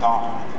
Thank